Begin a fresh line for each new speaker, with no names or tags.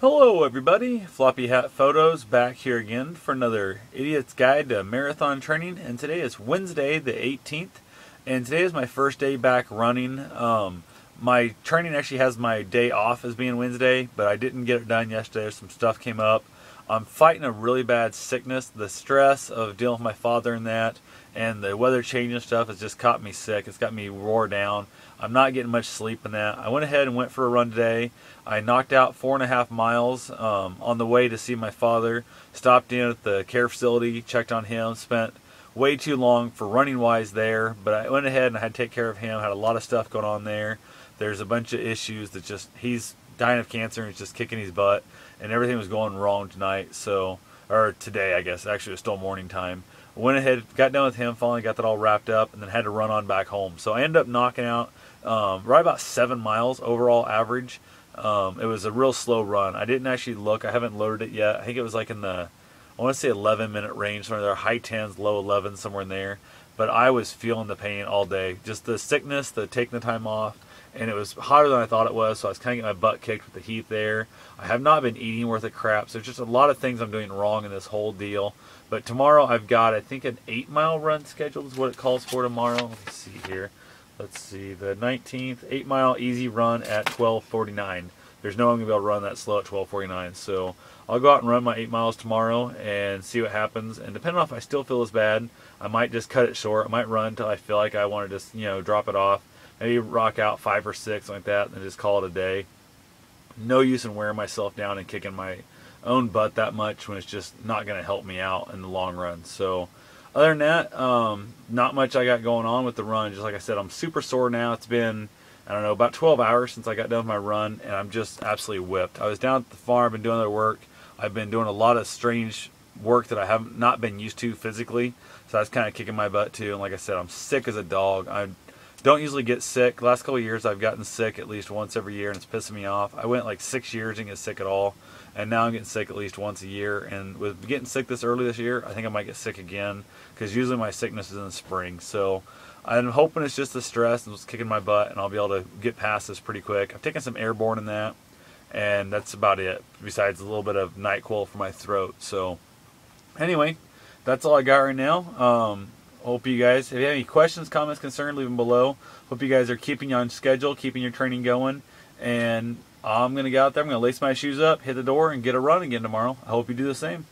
Hello everybody, Floppy Hat Photos back here again for another Idiot's Guide to Marathon Training and today is Wednesday the 18th and today is my first day back running. Um, my training actually has my day off as being Wednesday but I didn't get it done yesterday, some stuff came up. I'm fighting a really bad sickness, the stress of dealing with my father and that and the weather changing stuff has just caught me sick. It's got me wore down. I'm not getting much sleep in that. I went ahead and went for a run today. I knocked out four and a half miles um, on the way to see my father. Stopped in at the care facility, checked on him, spent way too long for running wise there, but I went ahead and I had to take care of him. Had a lot of stuff going on there. There's a bunch of issues that just he's dying of cancer and he's just kicking his butt, and everything was going wrong tonight. So or today, I guess. Actually, it was still morning time. Went ahead, got done with him, finally got that all wrapped up, and then had to run on back home. So I ended up knocking out um, right about seven miles overall average. Um, it was a real slow run. I didn't actually look. I haven't loaded it yet. I think it was like in the, I want to say 11 minute range, somewhere there, high 10s, low 11s, somewhere in there. But I was feeling the pain all day. Just the sickness, the taking the time off, and it was hotter than I thought it was, so I was kind of getting my butt kicked with the heat there. I have not been eating worth of crap, so there's just a lot of things I'm doing wrong in this whole deal. But tomorrow I've got, I think, an eight mile run scheduled is what it calls for tomorrow. Let me see here. Let's see, the 19th, eight mile easy run at 12:49. There's no way I'm gonna be able to run that slow at 12:49, so I'll go out and run my eight miles tomorrow and see what happens. And depending on if I still feel as bad, I might just cut it short. I might run until I feel like I want to just, you know, drop it off maybe rock out five or six like that and just call it a day. No use in wearing myself down and kicking my own butt that much when it's just not going to help me out in the long run. So other than that, um, not much I got going on with the run. Just like I said, I'm super sore now. It's been I don't know about 12 hours since I got done with my run, and I'm just absolutely whipped. I was down at the farm, been doing other work. I've been doing a lot of strange work that I have not been used to physically, so that's kind of kicking my butt too. And like I said, I'm sick as a dog. I'm don't usually get sick. last couple years, I've gotten sick at least once every year, and it's pissing me off. I went like six years and get sick at all, and now I'm getting sick at least once a year. And with getting sick this early this year, I think I might get sick again because usually my sickness is in the spring. So I'm hoping it's just the stress and it's kicking my butt, and I'll be able to get past this pretty quick. I've taken some airborne in that, and that's about it. Besides a little bit of Nyquil for my throat. So anyway, that's all I got right now. Um, hope you guys, if you have any questions, comments, concerns, leave them below. Hope you guys are keeping on schedule, keeping your training going. And I'm going to get out there. I'm going to lace my shoes up, hit the door, and get a run again tomorrow. I hope you do the same.